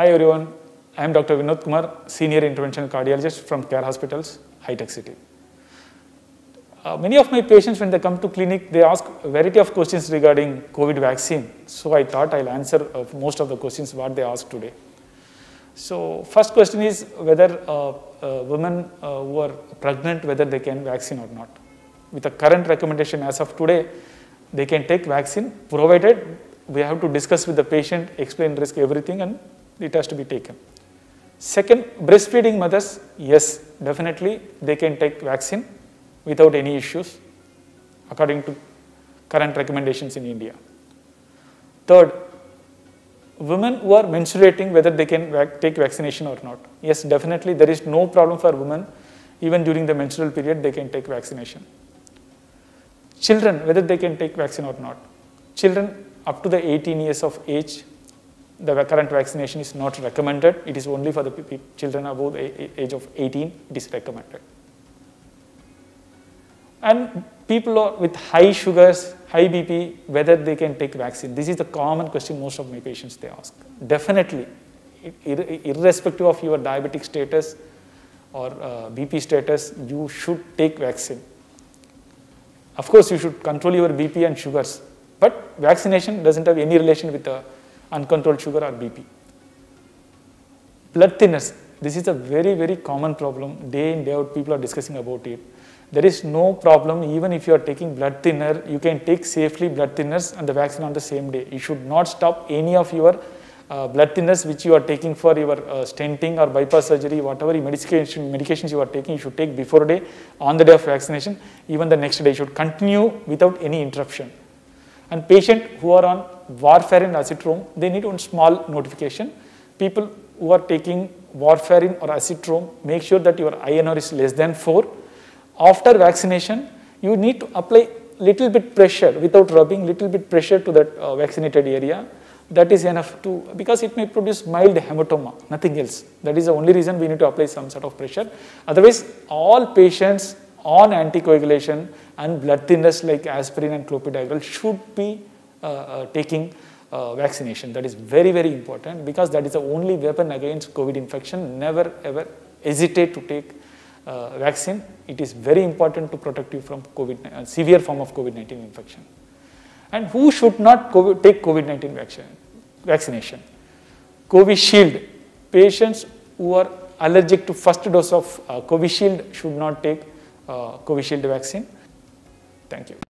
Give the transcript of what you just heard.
Hi everyone, I am Dr. Vinod Kumar, Senior Interventional Cardiologist from Care Hospitals, HITEC City. Uh, many of my patients when they come to clinic, they ask a variety of questions regarding COVID vaccine. So I thought I'll answer uh, most of the questions what they ask today. So first question is whether uh, uh women uh, who are pregnant, whether they can vaccine or not. With the current recommendation as of today, they can take vaccine provided we have to discuss with the patient, explain risk, everything and it has to be taken. Second, breastfeeding mothers, yes, definitely they can take vaccine without any issues according to current recommendations in India. Third, women who are menstruating whether they can vac take vaccination or not. Yes, definitely there is no problem for women even during the menstrual period they can take vaccination. Children whether they can take vaccine or not. Children up to the 18 years of age the current vaccination is not recommended. It is only for the children above the age of 18 it is recommended. And people with high sugars, high BP, whether they can take vaccine. This is the common question most of my patients they ask. Definitely, irrespective of your diabetic status or uh, BP status, you should take vaccine. Of course, you should control your BP and sugars, but vaccination doesn't have any relation with the uncontrolled sugar or BP. Blood thinners, this is a very, very common problem. Day in, day out, people are discussing about it. There is no problem even if you are taking blood thinner, you can take safely blood thinners and the vaccine on the same day. You should not stop any of your uh, blood thinners which you are taking for your uh, stenting or bypass surgery, whatever medication, medications you are taking, you should take before day, on the day of vaccination, even the next day. You should continue without any interruption. And patient who are on warfarin Acitrom, they need one small notification. People who are taking warfarin or Acitrom, make sure that your INR is less than 4 after vaccination, you need to apply little bit pressure without rubbing little bit pressure to that uh, vaccinated area. That is enough to, because it may produce mild hematoma, nothing else. That is the only reason we need to apply some sort of pressure. Otherwise, all patients on anticoagulation and blood thinners like aspirin and clopidogrel should be taking uh, vaccination. That is very, very important because that is the only weapon against COVID infection. Never ever hesitate to take uh, vaccine, it is very important to protect you from COVID, uh, severe form of COVID-19 infection. And who should not COVID, take COVID-19 vaccine, vaccination? Covishield, patients who are allergic to first dose of uh, Covishield should not take uh, Covishield vaccine. Thank you.